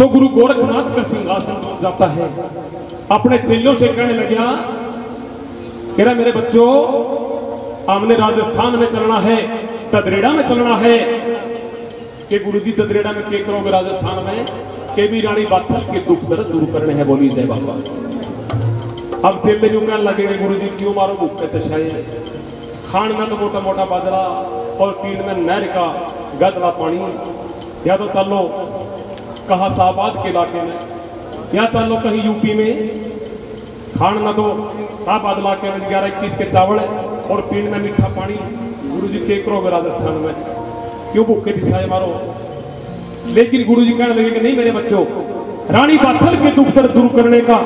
तो गुरु गोरखनाथ का सिंहासन टूट जाता है। अपने चेलों से कहने लगा कह रहा मेरे बच्चों, हमने राजस्थान में चलना है तदरेड़ा में चलना है। कि गुरुजी तदरेड़ा में के करोगे राजस्थान में? के भी रानी बादशाह के दुख दर्द दूर करने हैं, बोली, जय बाबा। अब चेले यूँ कहने लगेंगे गुरुजी, क्यों मारो भूख भूखे तशाए खान में तो मोटा मोटा बाजरा और पीड़ में नहर का गदला पानी। या तो चलो कहा शाहबाद के इलाके में। या चलो कहीं यूपी में खान ना तो शाहबाद इलाके में ग्यारह इक्कीस के चावल और पीण में मीठा पानी। गुरु जी के करोगे राजस्थान में। क्यों भूखे दिशाए मारो? लेकिन गुरु जी कहने लगे कि नहीं मेरे बच्चों, रानी बादशाह के दुख दर्द दूर करने का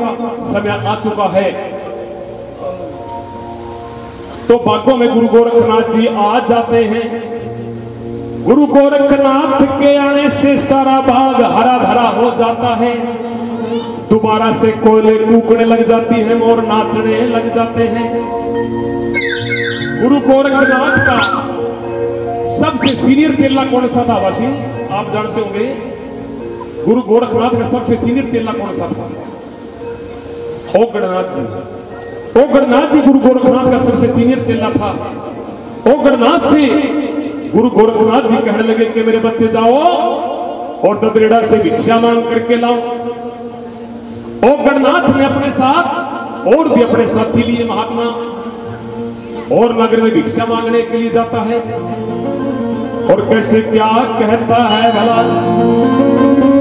समय आ चुका है। तो बागों में गुरु गोरखनाथ जी आ जाते हैं। गुरु गोरखनाथ के आने से सारा बाग हरा भरा हो जाता है। दोबारा से कोयले कूकने लग जाती है और नाचने लग जाते हैं। गुरु गोरखनाथ का सबसे सीनियर चेला कौन सा था, वासी? आप जानते होंगे? गुरु गोरखनाथ का सबसे सीनियर चेला कौन सा था? ओ गणनाथ जी। ओ गणनाथ जी गुरु गोरखनाथ का सबसे सीनियर चेला था। ओ गणनाथ से गुरु गोरखनाथ जी कहने लगे कि मेरे बच्चे जाओ और ददरेड़ा से भिक्षा मांग करके लाओ। और गणनाथ ने अपने साथ और भी अपने साथी लिए महात्मा और नगर में भिक्षा मांगने के लिए जाता है। और कैसे क्या कहता है भला?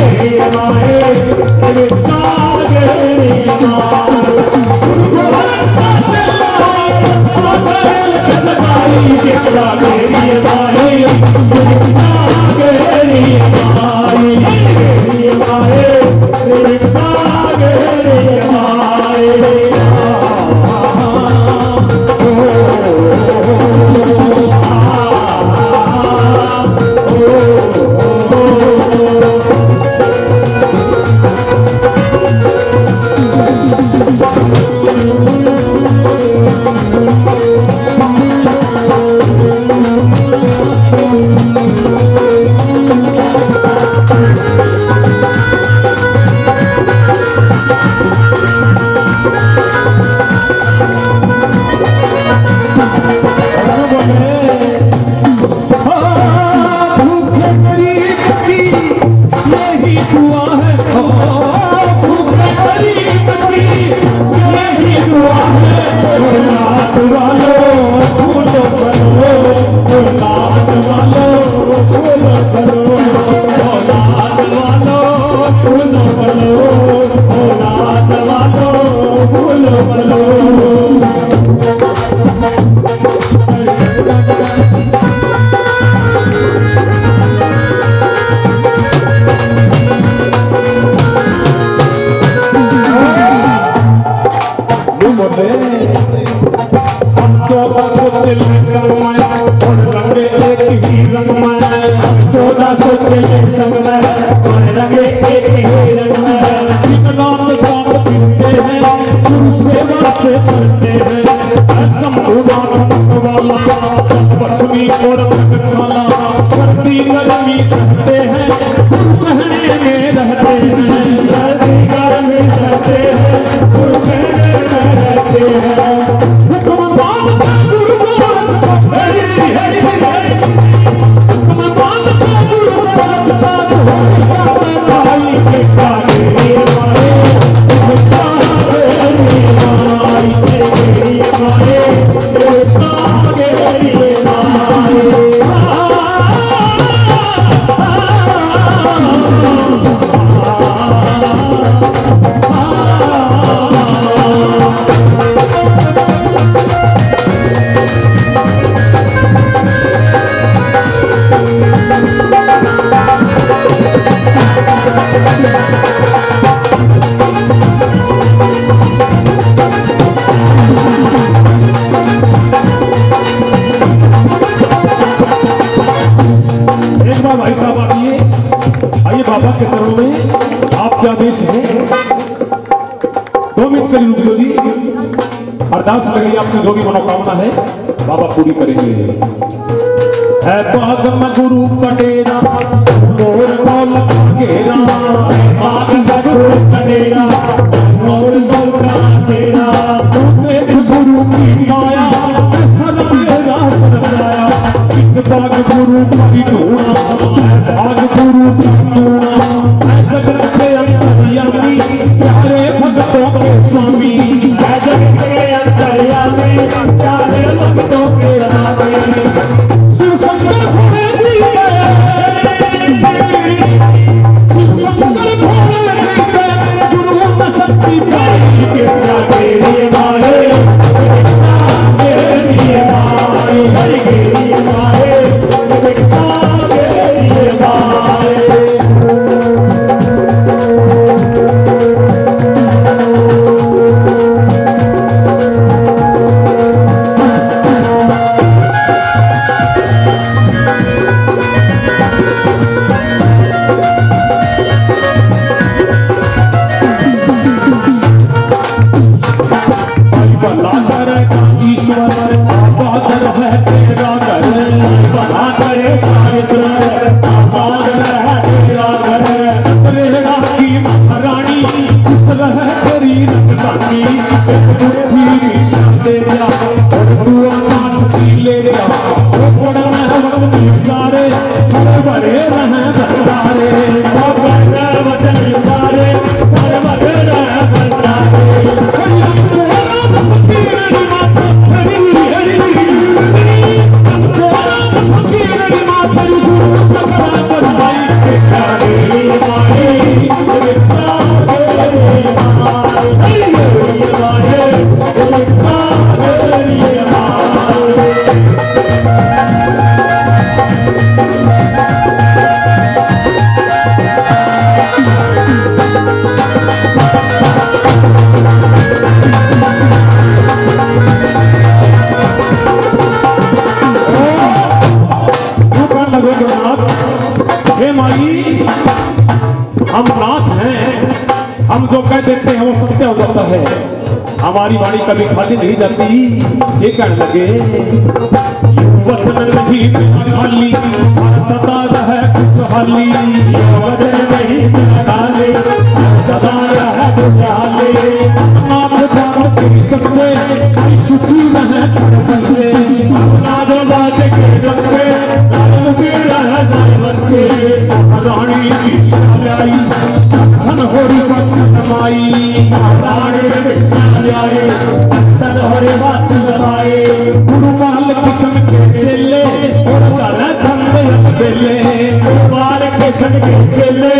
हरि माए भिक्षा मेरी माई गुरु चोला सो चले संग में और रंगे एक ही रंग में कितना मज़ाक पीते हैं दूसरे पास करते हैं असम भगवान वाला बसमी और भगतशाला सर्दी गर्मी सहते हैं अध्यादेश है? दो मिनट के लिए रुक जी। अरदास करिए आपकी जो भी मनोकामना है, बाबा पूरी करेंगे। है तो पागम गुरु कटेरा मोर बोल केरा पागम गुरु कटेरा मोर बोल केरा देख गुरु की माया सदा तेरा सदा पाग गुरु की धूना देखते हैं, वो सत्य हो जाता है? हमारी वाणी कभी खाली नहीं जाती। ये कहने लगे दर्शन के चले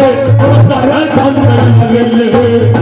ओ तारा संतन लगल